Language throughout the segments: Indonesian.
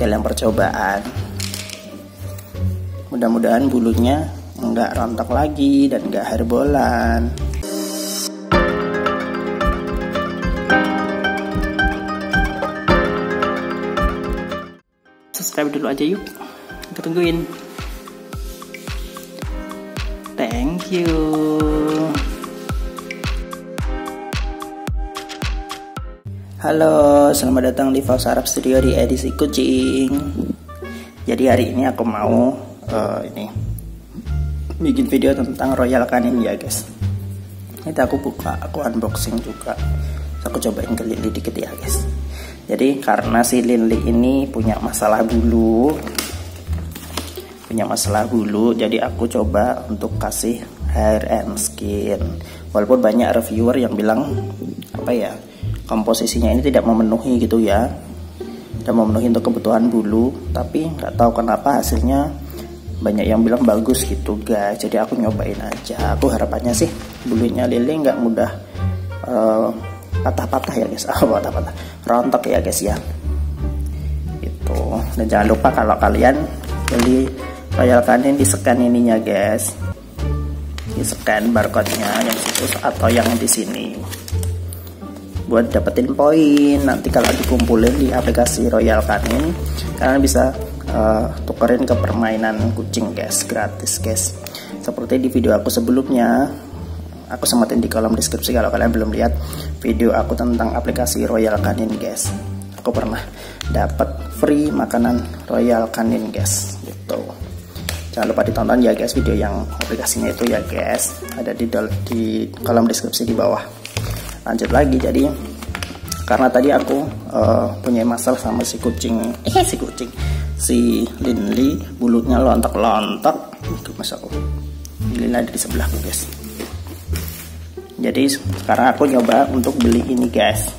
sekalian percobaan. Mudah-mudahan bulunya nggak rontok lagi dan nggak herbolan. Subscribe dulu aja yuk. Kita tungguin. Thank you Halo, selamat datang di Faus Arab Studio di edisi kucing. Jadi hari ini aku mau uh, ini bikin video tentang Royal Canin ya guys. Ini aku buka, aku unboxing juga. Aku cobain ke Lili dikit ya guys. Jadi karena si Lili ini punya masalah bulu, punya masalah bulu, jadi aku coba untuk kasih hair and skin. Walaupun banyak reviewer yang bilang apa ya komposisinya ini tidak memenuhi gitu ya. Tidak memenuhi untuk kebutuhan bulu tapi nggak tahu kenapa hasilnya banyak yang bilang bagus gitu guys. Jadi aku nyobain aja. Aku harapannya sih bulunya lili nggak mudah patah-patah uh, ya guys. Ah patah-patah. Rontok ya guys ya. Itu dan jangan lupa kalau kalian beli royal canin di scan ininya guys. Di scan barcode nya yang situ atau yang di sini buat dapetin poin. Nanti kalau dikumpulin di aplikasi Royal Canin kalian bisa uh, tukerin ke permainan kucing guys gratis guys. Seperti di video aku sebelumnya. Aku sematin di kolom deskripsi kalau kalian belum lihat video aku tentang aplikasi Royal Canin guys. Aku pernah dapat free makanan Royal Canin guys gitu. Jangan lupa ditonton ya guys video yang aplikasinya itu ya guys. Ada di, di kolom deskripsi di bawah lanjut lagi jadi karena tadi aku uh, punya masalah sama si kucing. Eh. Si kucing. Si Linli bulunya lontok-lontok. Itu mas aku Lili ada di sebelahku guys. Jadi sekarang aku nyoba untuk beli ini guys.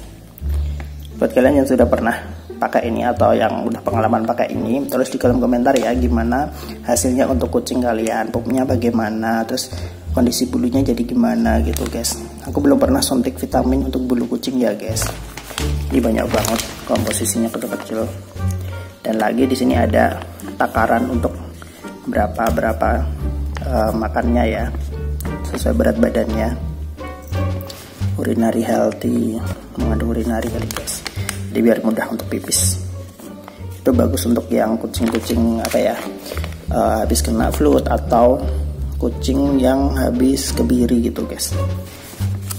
Buat kalian yang sudah pernah pakai ini atau yang udah pengalaman pakai ini terus di kolom komentar ya gimana hasilnya untuk kucing kalian pupnya bagaimana terus kondisi bulunya jadi gimana gitu guys. Aku belum pernah suntik vitamin untuk bulu kucing ya guys. Ini banyak banget komposisinya kecil-kecil. Dan lagi di sini ada takaran untuk berapa berapa uh, makannya ya sesuai berat badannya. Urinary healthy mengandung urinary kali guys. Jadi biar mudah untuk pipis. Itu bagus untuk yang kucing-kucing apa ya uh, habis kena flu atau kucing yang habis kebiri gitu guys.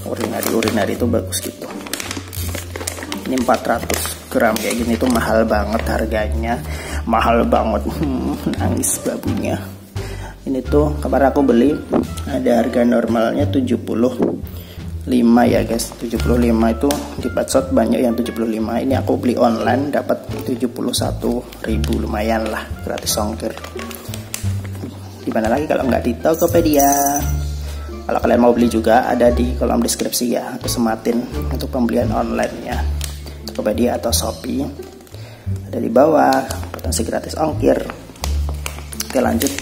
Urinari urinari itu bagus gitu. Ini 400 gram kayak gini tuh mahal banget harganya. Mahal banget. Nangis babunya. Ini tuh kabar aku beli ada harga normalnya 75 ya guys. 75 itu di Patshot banyak yang 75 ini aku beli online dapat 71.000 lumayan lah gratis ongkir di mana lagi kalau nggak di Tokopedia? Kalau kalian mau beli juga ada di kolom deskripsi ya aku sematin untuk pembelian online ya. Tokopedia atau Shopee. Ada di bawah potensi gratis ongkir. Oke lanjut.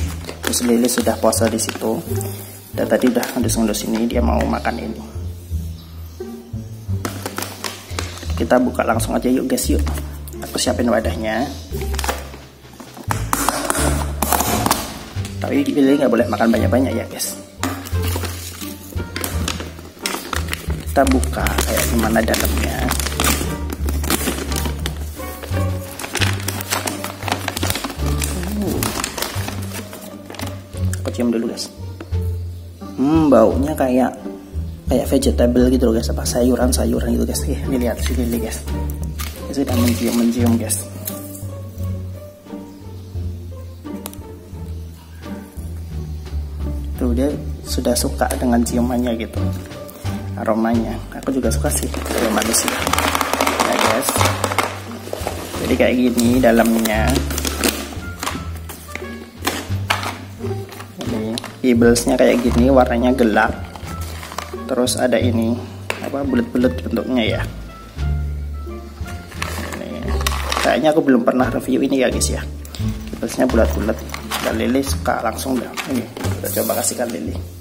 Terus Lili sudah puasa di situ. Dan tadi udah ngendus-ngendus ini dia mau makan ini. Kita buka langsung aja yuk guys yuk. Aku siapin wadahnya tapi pilih nggak boleh makan banyak-banyak ya guys. Kita buka kayak gimana dalamnya. Uh. aku cium dulu guys. Hmm baunya kayak kayak vegetable gitu loh guys. Apa sayuran-sayuran gitu guys. Ini lihat sini guys. Ini sudah mencium-mencium guys dia sudah suka dengan ciumannya gitu. Aromanya. Aku juga suka sih kalau manusia ya guys jadi kayak gini dalamnya. Ini kibblesnya kayak gini warnanya gelap. Terus ada ini apa bulat-bulat bentuknya ya. Ini. kayaknya aku belum pernah review ini ya guys ya kibblesnya bulat-bulat. Dan Lili suka langsung dah. Ini kita coba kasihkan Lili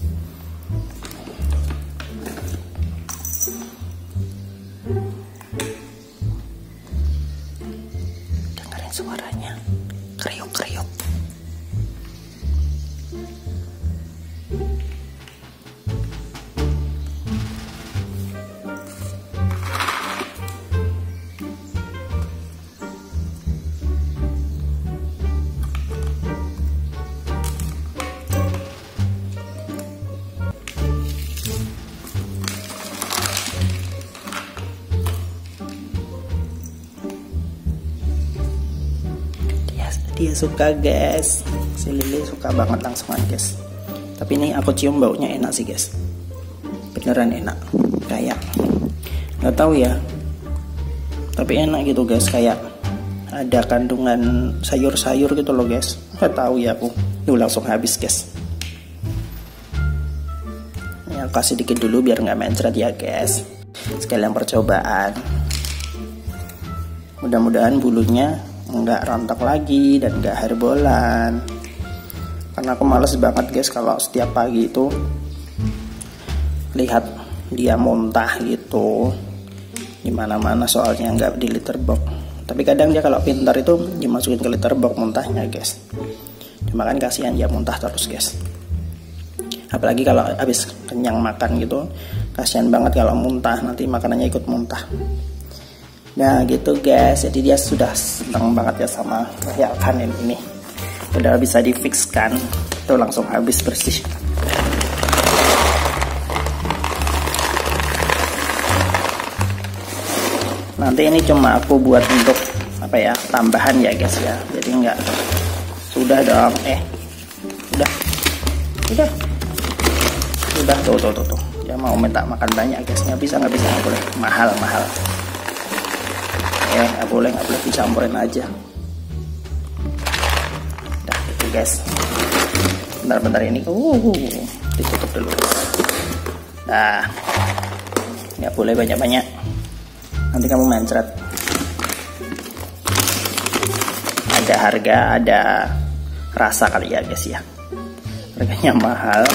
dia suka guys si Lili suka banget langsungan guys tapi ini aku cium baunya enak sih guys beneran enak. Kayak nggak tahu ya. Tapi enak gitu guys kayak ada kandungan sayur-sayur gitu loh guys nggak tahu ya aku. Duh, langsung habis guys ya kasih dikit dulu biar nggak mencret ya guys sekalian percobaan. Mudah-mudahan bulunya nggak rontok lagi dan nggak herbolan karena aku males banget guys kalau setiap pagi itu lihat dia muntah gitu. Di mana-mana soalnya nggak di liter box tapi kadang dia kalau pintar itu dimasukin ke liter box muntahnya guys. Cuma kan kasihan dia muntah terus guys. Apalagi kalau habis kenyang makan gitu kasihan banget kalau muntah nanti makanannya ikut muntah Nah gitu guys, jadi dia sudah senang banget ya sama royal canin ini. Udah bisa difixkan, tuh langsung habis bersih. Nanti ini cuma aku buat untuk apa ya tambahan ya guys ya. Jadi enggak sudah dong, eh udah, udah, udah. Tuh tuh tuh tuh. Dia mau minta makan banyak guys, nggak bisa nggak bisa. Nggak boleh, mahal mahal eh nggak boleh nggak boleh dicampurin aja. Udah gitu guys. Bentar-bentar ini uh, ditutup dulu. Nah nggak boleh banyak-banyak. Nanti kamu mencret. Ada harga ada rasa kali ya guys ya. Harganya mahal.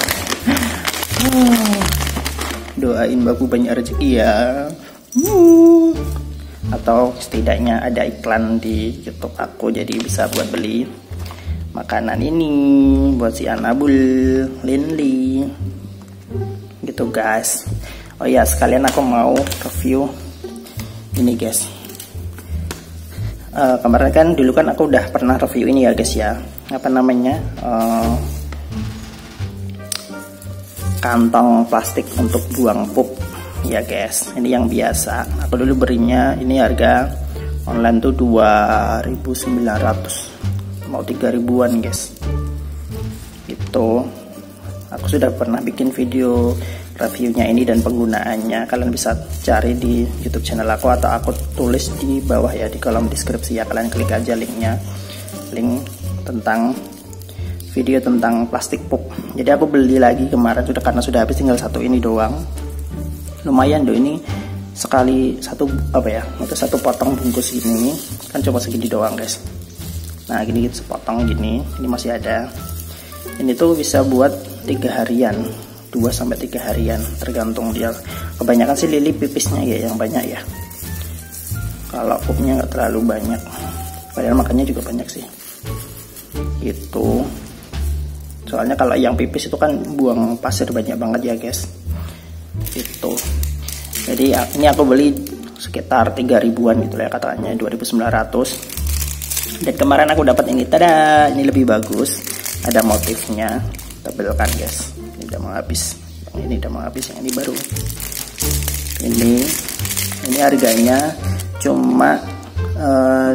Doain baku banyak rezeki ya. Uh atau setidaknya ada iklan di YouTube aku jadi bisa buat beli makanan ini buat si Anabul Linli. Gitu guys. Oh ya sekalian aku mau review ini guys. Uh, kemarin kan dulu kan aku udah pernah review ini ya guys ya. Apa namanya? Uh, kantong plastik untuk buang pup ya guys. Ini yang biasa. Aku dulu berinya ini harga online tuh 2900 mau 3000an guys. Gitu. Aku sudah pernah bikin video reviewnya ini dan penggunaannya. Kalian bisa cari di YouTube channel aku atau aku tulis di bawah ya di kolom deskripsi ya. Kalian klik aja linknya. Link tentang video tentang plastik pup jadi aku beli lagi kemarin sudah karena sudah habis tinggal satu ini doang lumayan doh ini. Sekali satu apa ya untuk satu potong bungkus ini kan coba segini doang guys. Nah gini gitu sepotong gini ini masih ada. Ini tuh bisa buat tiga harian 2 sampai tiga harian tergantung dia. Kebanyakan sih lili pipisnya ya yang banyak ya. Kalau pupnya nggak terlalu banyak. Padahal makannya juga banyak sih. Itu soalnya kalau yang pipis itu kan buang pasir banyak banget ya guys itu jadi ya, ini aku beli sekitar 3 ribuan gitu ya katanya 2900 dan kemarin aku dapat ini tada ini lebih bagus. Ada motifnya tebel kan guys. Ini udah mau habis. Yang ini udah mau habis yang ini baru. Ini ini harganya cuma uh,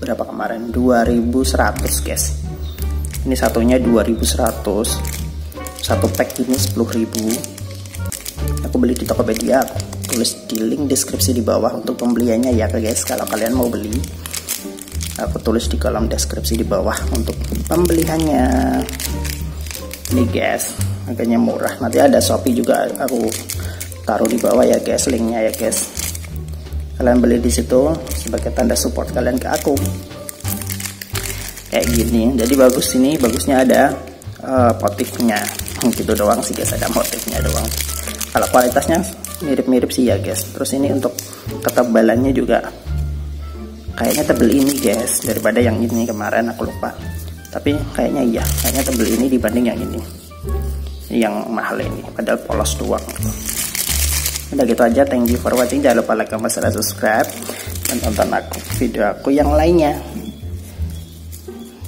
berapa kemarin? 2100 guys. Ini satunya 2100 satu pack ini 10.000 aku beli di Tokopedia. Aku tulis di link deskripsi di bawah untuk pembeliannya ya guys. Kalau kalian mau beli aku tulis di kolom deskripsi di bawah untuk pembeliannya. Ini guys harganya murah. Nanti ada Shopee juga aku taruh di bawah ya guys linknya ya guys. Kalian beli di situ sebagai tanda support kalian ke aku. Kayak gini. Jadi bagus ini bagusnya ada uh, motifnya gitu doang sih guys. Ada motifnya doang. Kalau kualitasnya mirip-mirip sih ya guys. Terus ini untuk ketebalannya juga kayaknya tebel ini guys daripada yang ini kemarin aku lupa. Tapi kayaknya iya kayaknya tebel ini dibanding yang ini. Yang mahal ini padahal polos doang. Udah gitu aja thank you for watching. Jangan lupa like comment share subscribe. Dan tonton aku video aku yang lainnya.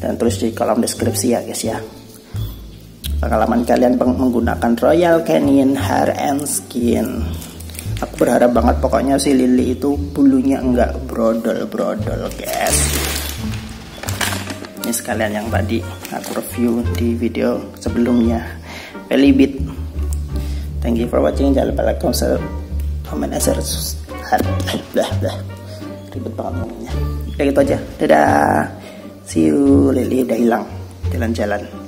Dan terus di kolom deskripsi ya guys ya pengalaman kalian menggunakan Royal Canyon Hair and Skin. Aku berharap banget pokoknya si Lily itu bulunya enggak brodol-brodol guys. Ini sekalian yang tadi aku review di video sebelumnya. Pelibit thank you for watching. Jangan lupa like, comment, comment, share, dah, dah. ribet banget ngomongnya. Ya gitu aja. Dadah. See you. Lily udah hilang. Jalan-jalan